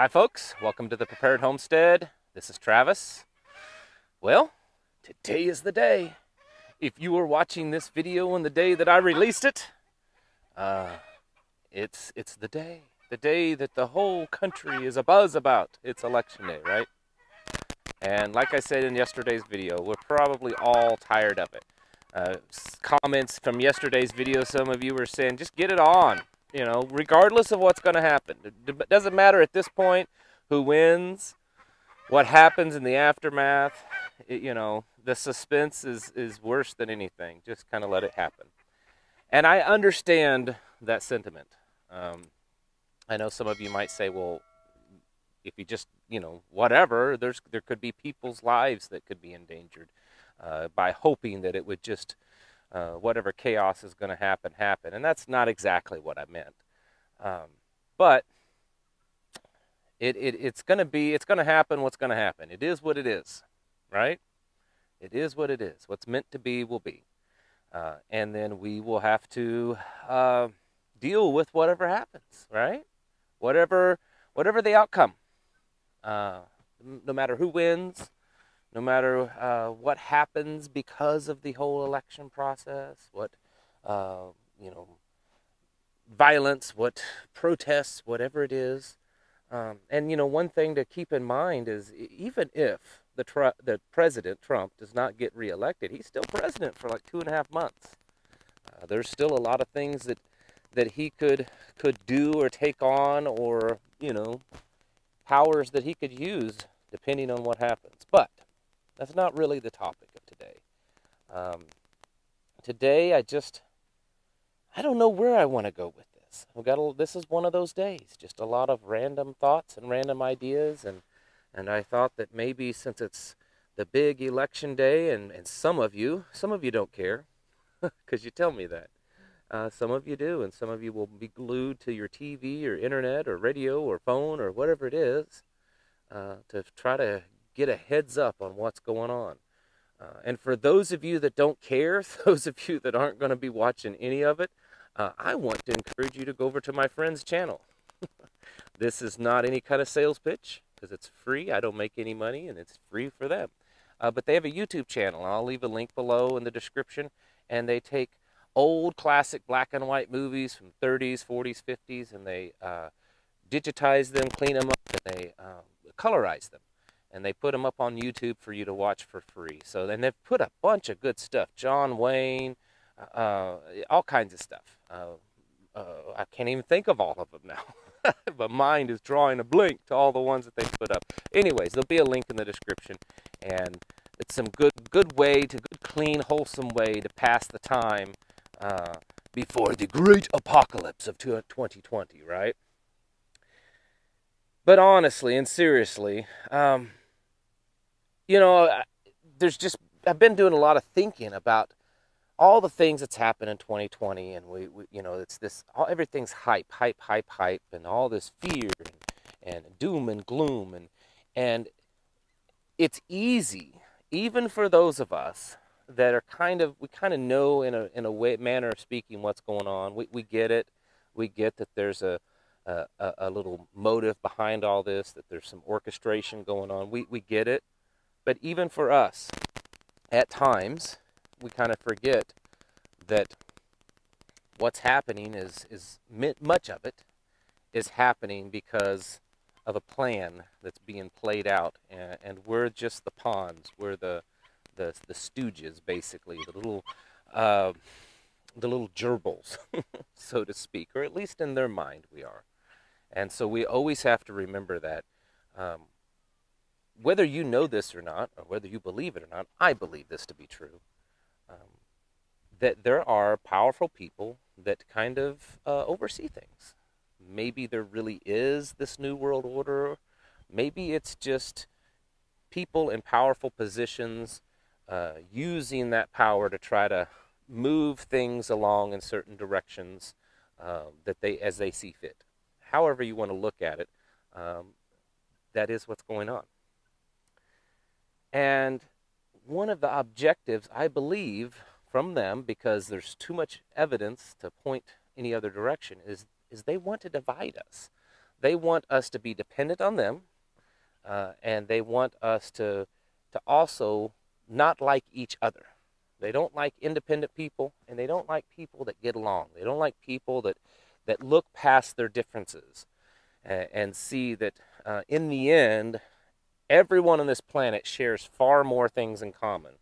Hi, folks. Welcome to the Prepared Homestead. This is Travis. Well, today is the day. If you were watching this video on the day that I released it, uh, it's it's the day, the day that the whole country is abuzz about. It's election day, right? And like I said in yesterday's video, we're probably all tired of it. Uh, comments from yesterday's video, some of you were saying, just get it on you know, regardless of what's going to happen. It doesn't matter at this point who wins, what happens in the aftermath. It, you know, the suspense is, is worse than anything. Just kind of let it happen. And I understand that sentiment. Um, I know some of you might say, well, if you just, you know, whatever, there's there could be people's lives that could be endangered uh, by hoping that it would just uh, whatever chaos is going to happen, happen. And that's not exactly what I meant. Um, but it, it, it's going to be, it's going to happen what's going to happen. It is what it is, right? It is what it is. What's meant to be will be. Uh, and then we will have to uh, deal with whatever happens, right? Whatever, whatever the outcome. Uh, no matter who wins, no matter uh, what happens because of the whole election process, what uh, you know, violence, what protests, whatever it is. Um, and you know, one thing to keep in mind is even if the tr- the president Trump does not get reelected, he's still president for like two and a half months. Uh, there's still a lot of things that that he could could do or take on, or you know, powers that he could use depending on what happens. But that's not really the topic of today. Um, today, I just, I don't know where I want to go with this. I've got a, this is one of those days, just a lot of random thoughts and random ideas, and and I thought that maybe since it's the big election day, and and some of you, some of you don't care, because you tell me that. Uh, some of you do, and some of you will be glued to your TV or internet or radio or phone or whatever it is uh, to try to get a heads up on what's going on. Uh, and for those of you that don't care, those of you that aren't going to be watching any of it, uh, I want to encourage you to go over to my friend's channel. this is not any kind of sales pitch because it's free. I don't make any money and it's free for them. Uh, but they have a YouTube channel. I'll leave a link below in the description. And they take old classic black and white movies from 30s, 40s, 50s, and they uh, digitize them, clean them up, and they um, colorize them and they put them up on YouTube for you to watch for free. So then they've put a bunch of good stuff. John Wayne, uh, uh, all kinds of stuff. Uh, uh, I can't even think of all of them now. but mind is drawing a blank to all the ones that they put up. Anyways, there'll be a link in the description, and it's some good, good way to good, clean, wholesome way to pass the time uh, before the great apocalypse of 2020, right? But honestly and seriously, um, you know, there's just I've been doing a lot of thinking about all the things that's happened in 2020, and we, we you know, it's this all, everything's hype, hype, hype, hype, and all this fear and, and doom and gloom, and and it's easy, even for those of us that are kind of we kind of know in a in a way manner of speaking what's going on. We we get it. We get that there's a a, a little motive behind all this, that there's some orchestration going on. We we get it. But even for us, at times, we kind of forget that what's happening is, is much of it is happening because of a plan that's being played out, and, and we're just the pawns. We're the the the stooges, basically, the little uh, the little gerbils, so to speak, or at least in their mind we are. And so we always have to remember that um, whether you know this or not, or whether you believe it or not, I believe this to be true. Um, that there are powerful people that kind of uh, oversee things. Maybe there really is this new world order. Maybe it's just people in powerful positions uh, using that power to try to move things along in certain directions uh, that they as they see fit. However you want to look at it, um, that is what's going on. And one of the objectives, I believe, from them, because there's too much evidence to point any other direction, is, is they want to divide us. They want us to be dependent on them, uh, and they want us to to also not like each other. They don't like independent people, and they don't like people that get along. They don't like people that that look past their differences and, and see that uh, in the end, everyone on this planet shares far more things in common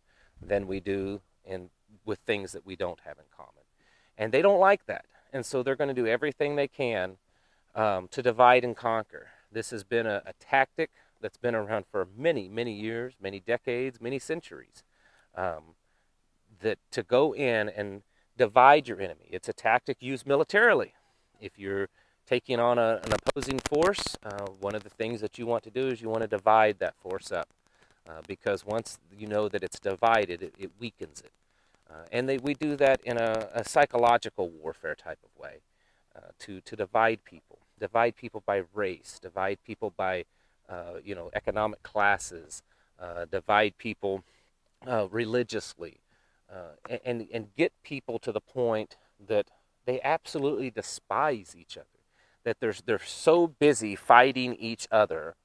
than we do in with things that we don't have in common. And they don't like that. And so they're going to do everything they can um, to divide and conquer. This has been a, a, tactic that's been around for many, many years, many decades, many centuries. Um, that to go in and divide your enemy. It's a tactic used militarily. If you're taking on a, an opposing force, uh, one of the things that you want to do is you want to divide that force up. Uh, because once you know that it's divided, it, it weakens it. Uh, and they, we do that in a, a, psychological warfare type of way uh, to, to divide people, divide people by race, divide people by uh, you know economic classes, uh, divide people religiously, and, and get people to the point that they absolutely despise each other, that they're, they're so busy fighting each other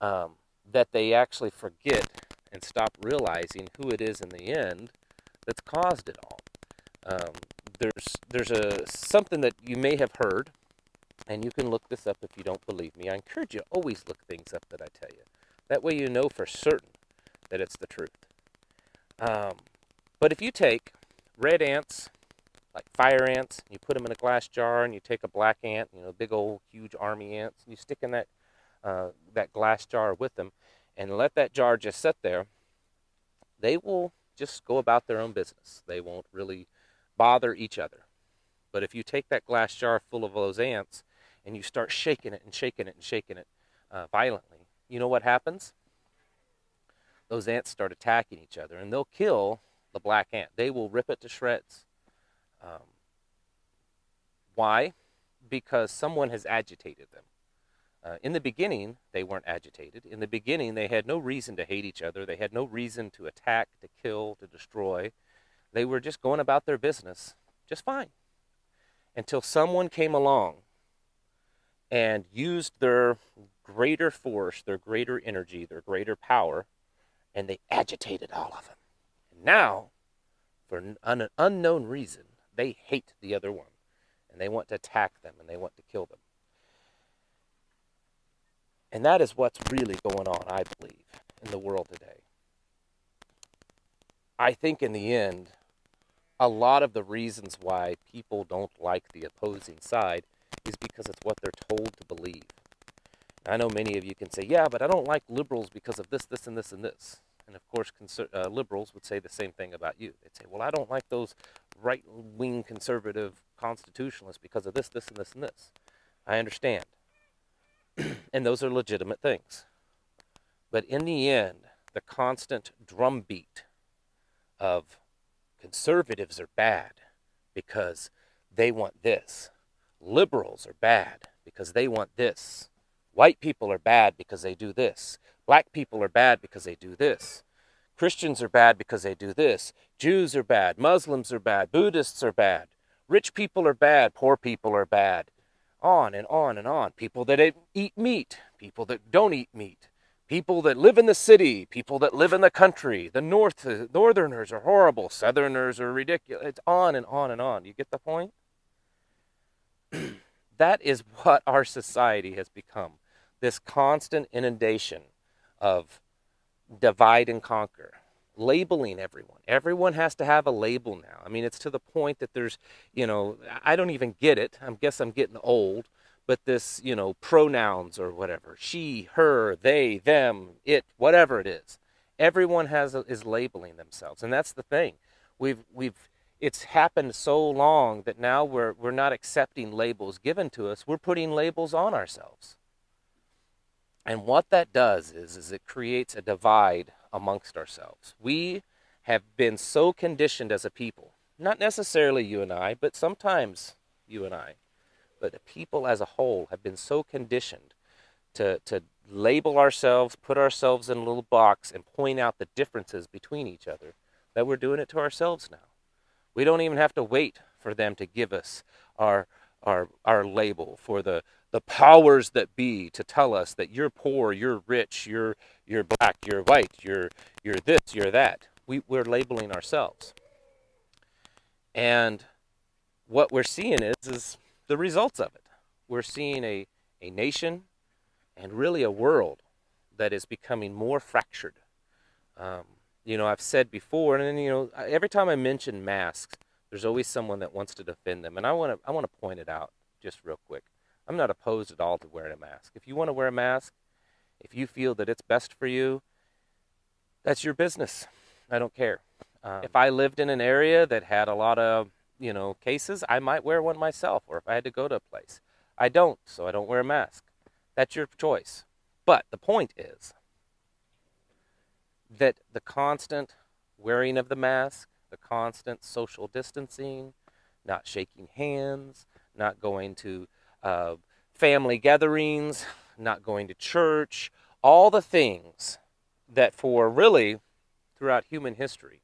um, that they actually forget and stop realizing who it is in the end that's caused it all. Um, there's there's a something that you may have heard, and you can look this up if you don't believe me. I encourage you always look things up that I tell you. That way you know for certain that it's the truth. Um, but if you take red ants, like fire ants, you put them in a glass jar, and you take a black ant, you know, big old huge army ants, and you stick in that uh, that glass jar with them, and let that jar just sit there, they will just go about their own business. They won't really bother each other. But if you take that glass jar full of those ants and you start shaking it and shaking it and shaking it uh, violently, you know what happens? Those ants start attacking each other and they'll kill the black ant. They will rip it to shreds. Um, why? Because someone has agitated them. Uh, in the beginning, they weren't agitated. In the beginning, they had no reason to hate each other. They had no reason to attack, to kill, to destroy. They were just going about their business just fine until someone came along and used their greater force, their greater energy, their greater power, and they agitated all of them. And now, for an unknown reason, they hate the other one and they want to attack them and they want to kill them. And that is what's really going on, I believe, in the world today. I think in the end, a lot of the reasons why people don't like the opposing side is because it's what they're told to believe. I know many of you can say, yeah, but I don't like liberals because of this, this, and this, and this. And of course, uh, liberals would say the same thing about you. They'd say, well, I don't like those right wing conservative constitutionalists because of this, this, and this, and this. I understand. and those are legitimate things. But in the end, the constant drumbeat of conservatives are bad because they want this. Liberals are bad because they want this. White people are bad because they do this. Black people are bad because they do this. Christians are bad because they do this. Jews are bad. Muslims are bad. Buddhists are bad. Rich people are bad. Poor people are bad on and on and on. People that eat meat, people that don't eat meat, people that live in the city, people that live in the country. The north, northerners are horrible, southerners are ridiculous. It's on and on and on. You get the point? that is what our society has become. This constant inundation of divide and conquer labeling everyone. Everyone has to have a label now. I mean, it's to the point that there's, you know, I don't even get it. I guess I'm getting old, but this, you know, pronouns or whatever, she, her, they, them, it, whatever it is. Everyone has a, is labeling themselves, and that's the thing. We've we've it's happened so long that now we're we're not accepting labels given to us. We're putting labels on ourselves. And what that does is is it creates a divide amongst ourselves. We have been so conditioned as a people, not necessarily you and I, but sometimes you and I, but the people as a whole have been so conditioned to, to label ourselves, put ourselves in a little box, and point out the differences between each other that we're doing it to ourselves now. We don't even have to wait for them to give us our, our, our label, for the, the powers that be to tell us that you're poor, you're rich, you're, you're black, you're white, you're, you're this, you're that. We, we're labeling ourselves. And what we're seeing is, is the results of it. We're seeing a, a nation and really a world that is becoming more fractured. Um, you know, I've said before, and then, you know, every time I mention masks, there's always someone that wants to defend them, and I want to I want to point it out just real quick. I'm not opposed at all to wearing a mask. If you want to wear a mask, if you feel that it's best for you, that's your business. I don't care. Um, if I lived in an area that had a lot of you know cases, I might wear one myself, or if I had to go to a place. I don't, so I don't wear a mask. That's your choice. But the point is that the constant wearing of the mask, the constant social distancing, not shaking hands, not going to uh, family gatherings, not going to church, all the things that for really throughout human history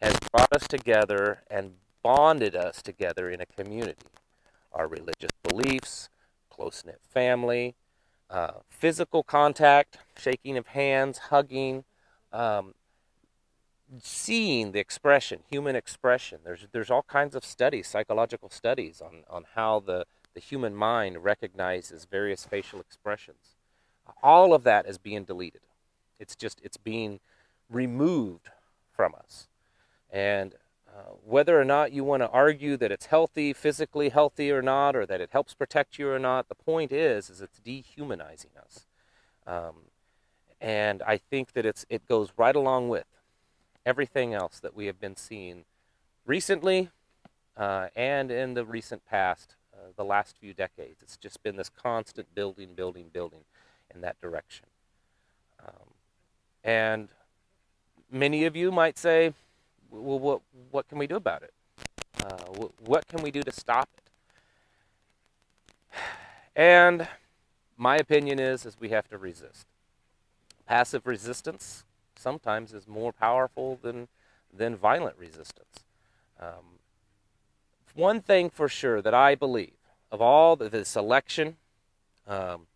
has brought us together and bonded us together in a community. Our religious beliefs, close knit family, uh, physical contact, shaking of hands, hugging, um, seeing the expression, human expression. There's there's all kinds of studies, psychological studies on on how the the human mind recognizes various facial expressions. All of that is being deleted. It's just it's being removed from us. And uh, whether or not you want to argue that it's healthy, physically healthy or not, or that it helps protect you or not, the point is, is it's dehumanizing us. Um, and I think that it's it goes right along with everything else that we have been seeing recently uh, and in the recent past, uh, the last few decades. It's just been this constant building, building, building in that direction. Um, and many of you might say, well, what, what can we do about it? Uh, what can we do to stop it? And my opinion is, is we have to resist. Passive resistance sometimes is more powerful than, than violent resistance. Um, one thing for sure that I believe of all this election, um,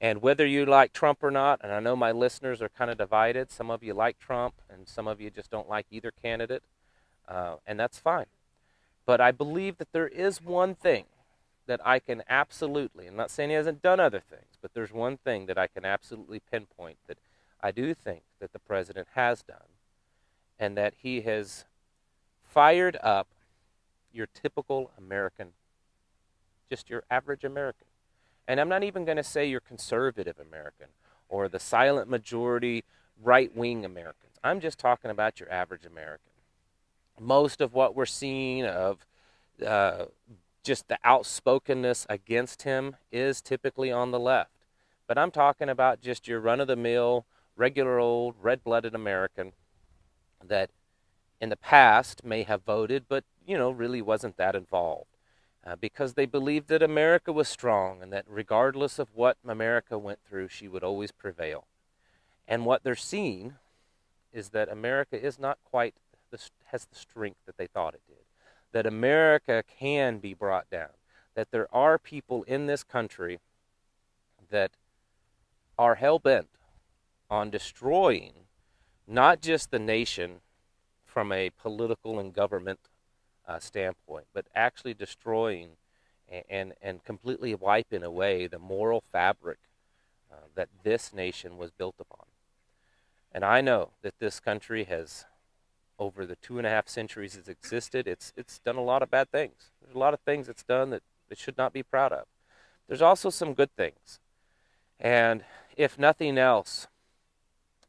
and whether you like Trump or not, and I know my listeners are kind of divided. Some of you like Trump, and some of you just don't like either candidate, uh, and that's fine. But I believe that there is one thing that I can absolutely, I'm not saying he hasn't done other things, but there's one thing that I can absolutely pinpoint that I do think that the president has done, and that he has fired up your typical American, just your average American. And I'm not even going to say your conservative American or the silent majority right wing Americans. I'm just talking about your average American. Most of what we're seeing of uh, just the outspokenness against him is typically on the left. But I'm talking about just your run of the mill, regular old red blooded American that in the past may have voted, but, you know, really wasn't that involved uh, because they believed that America was strong and that regardless of what America went through, she would always prevail. And what they're seeing is that America is not quite the, has the strength that they thought it did. That America can be brought down. That there are people in this country that are hell bent on destroying not just the nation from a political and government uh, standpoint, but actually destroying and, and, completely wiping away the moral fabric uh, that this nation was built upon. And I know that this country has, over the two and a half centuries it's existed, it's, it's done a lot of bad things. There's a lot of things it's done that it should not be proud of. There's also some good things. And if nothing else,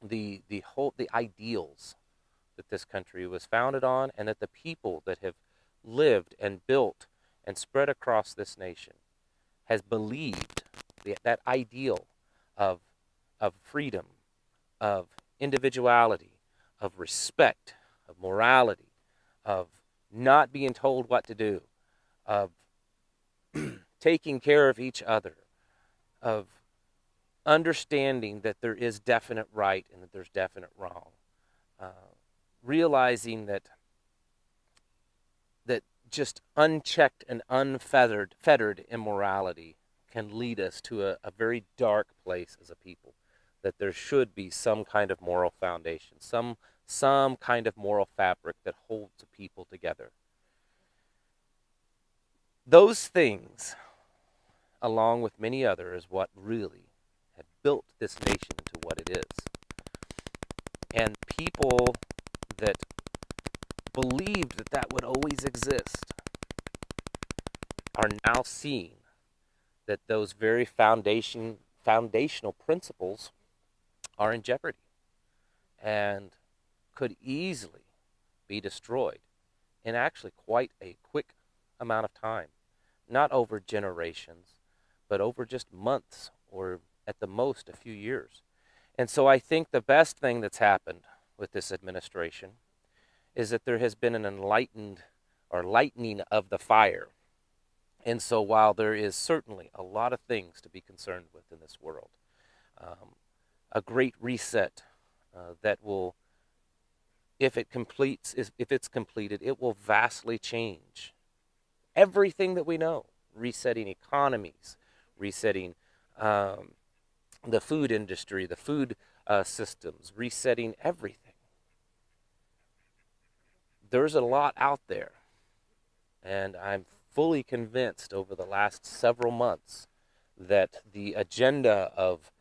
the, the whole, the ideals that this country was founded on and that the people that have lived and built and spread across this nation has believed the, that ideal of, of freedom, of individuality, of respect, of morality, of not being told what to do, of taking care of each other, of understanding that there is definite right and that there's definite wrong. Uh, realizing that that just unchecked and unfeathered fettered immorality can lead us to a, a very dark place as a people. That there should be some kind of moral foundation, some some kind of moral fabric that holds a people together. Those things, along with many others, what really have built this nation to what it is. And people that believed that that would always exist are now seeing that those very foundation foundational principles are in jeopardy and could easily be destroyed in actually quite a quick amount of time. Not over generations but over just months or at the most a few years. And so i think the best thing that's happened with this administration is that there has been an enlightened or lightening of the fire. And so, while there is certainly a lot of things to be concerned with in this world, um, a great reset uh, that will, if it completes, if it's completed, it will vastly change everything that we know. Resetting economies, resetting um, the food industry, the food uh, systems, resetting everything there's a lot out there. And I'm fully convinced over the last several months that the agenda of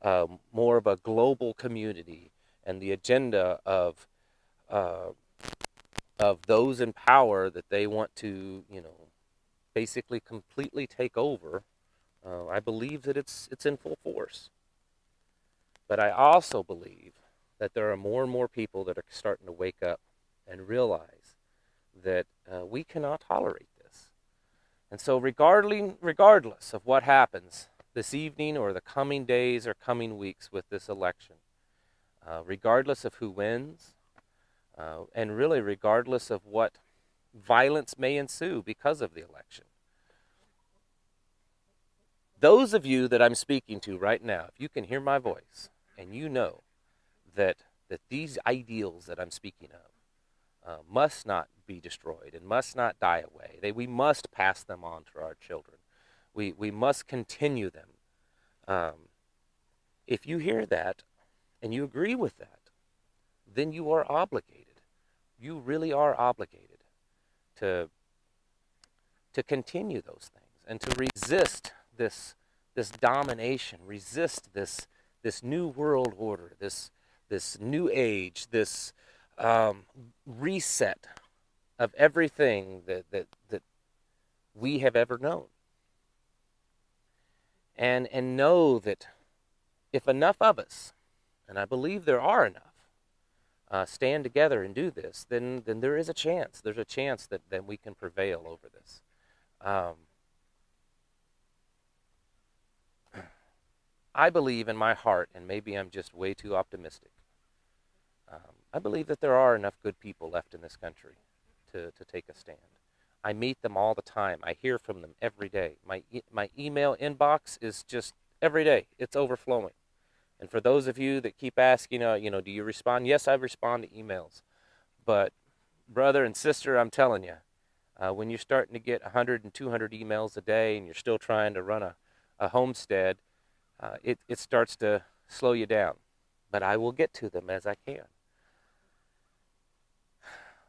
uh, more of a global community and the agenda of uh, of those in power that they want to, you know, basically completely take over, uh, I believe that it's it's in full force. But I also believe that there are more and more people that are starting to wake up and realize that uh, we cannot tolerate this. And so, regardless, regardless of what happens this evening or the coming days or coming weeks with this election, uh, regardless of who wins, uh, and really regardless of what violence may ensue because of the election. Those of you that I'm speaking to right now, if you can hear my voice and you know that, that these ideals that I'm speaking of uh, must not be destroyed and must not die away. They, we must pass them on to our children. We, we must continue them. Um, if you hear that and you agree with that, then you are obligated. You really are obligated to, to continue those things and to resist this, this domination, resist this, this new world order, this, this new age, this, um, reset of everything that, that, that we have ever known. And, and know that if enough of us, and I believe there are enough, uh, stand together and do this, then, then there is a chance. There's a chance that, that we can prevail over this. Um, I believe in my heart, and maybe I'm just way too optimistic, um, I believe that there are enough good people left in this country to, to take a stand. I meet them all the time. I hear from them every day. My, e- my email inbox is just every day, it's overflowing. And for those of you that keep asking, uh, you know, do you respond? Yes, I respond to emails. But, brother and sister, I'm telling you, uh, when you're starting to get 100 and 200 emails a day and you're still trying to run a, a homestead, uh, it, it starts to slow you down. But I will get to them as I can.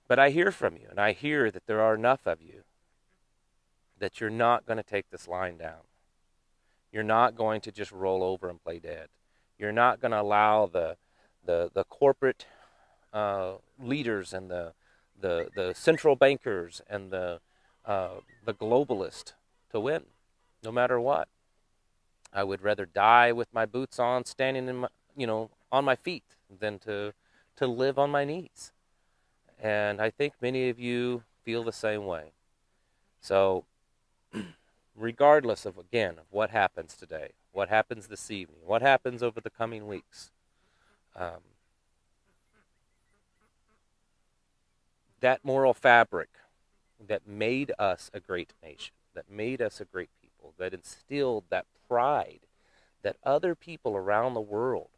But I hear from you, and I hear that there are enough of you that you're not going to take this line down. You're not going to just roll over and play dead. You're not going to allow the, the, the corporate uh, leaders and the, the, the central bankers and the, uh, the globalists to win, no matter what. I would rather die with my boots on, standing in my, you know, on my feet, than to, to live on my knees. And I think many of you feel the same way. So, regardless of, again, of what happens today, what happens this evening, what happens over the coming weeks, um, that moral fabric that made us a great nation, that made us a great people, that instilled that pride that other people around the world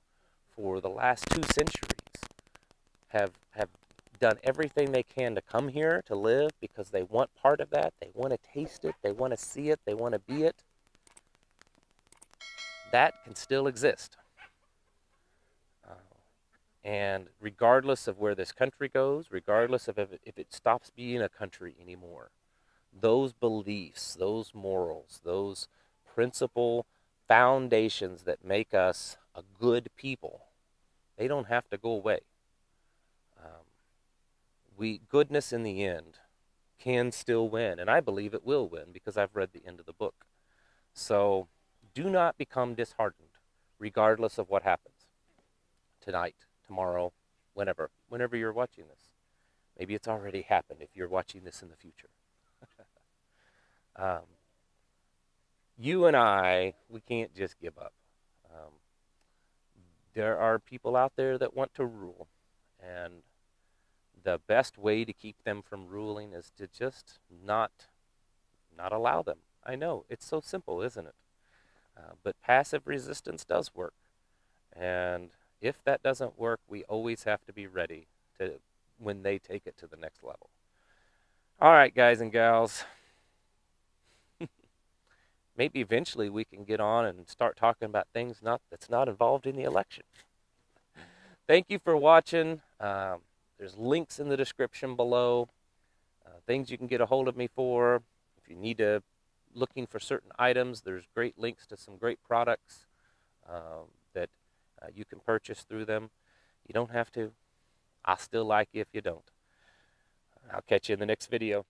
for the last two centuries have, have done everything they can to come here to live because they want part of that. They want to taste it. They want to see it. They want to be it. That can still exist. Uh, and regardless of where this country goes, regardless of if it, if it stops being a country anymore, those beliefs, those morals, those principle foundations that make us a good people, they don't have to go away. We goodness in the end can still win, and I believe it will win because I've read the end of the book. So do not become disheartened, regardless of what happens tonight, tomorrow, whenever, whenever you're watching this. Maybe it's already happened if you're watching this in the future. um, you and I, we can't just give up. Um, there are people out there that want to rule, and the best way to keep them from ruling is to just not not allow them. I know it's so simple, isn't it? Uh, but passive resistance does work, and if that doesn't work, we always have to be ready to when they take it to the next level. All right, guys and gals. Maybe eventually we can get on and start talking about things not that's not involved in the election. Thank you for watching. Um, there's links in the description below, uh, things you can get a hold of me for. If you need to looking for certain items, there's great links to some great products um, that uh, you can purchase through them. You don't have to. I still like you if you don't. I'll catch you in the next video.